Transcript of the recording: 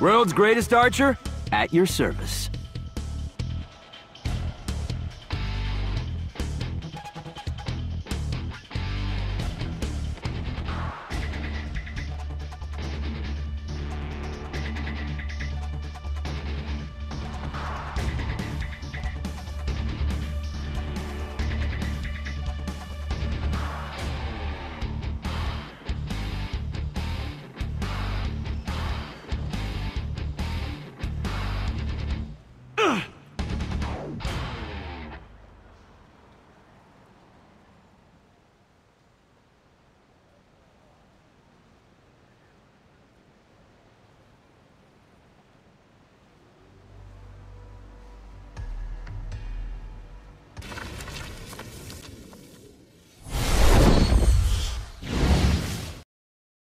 World's greatest archer, at your service.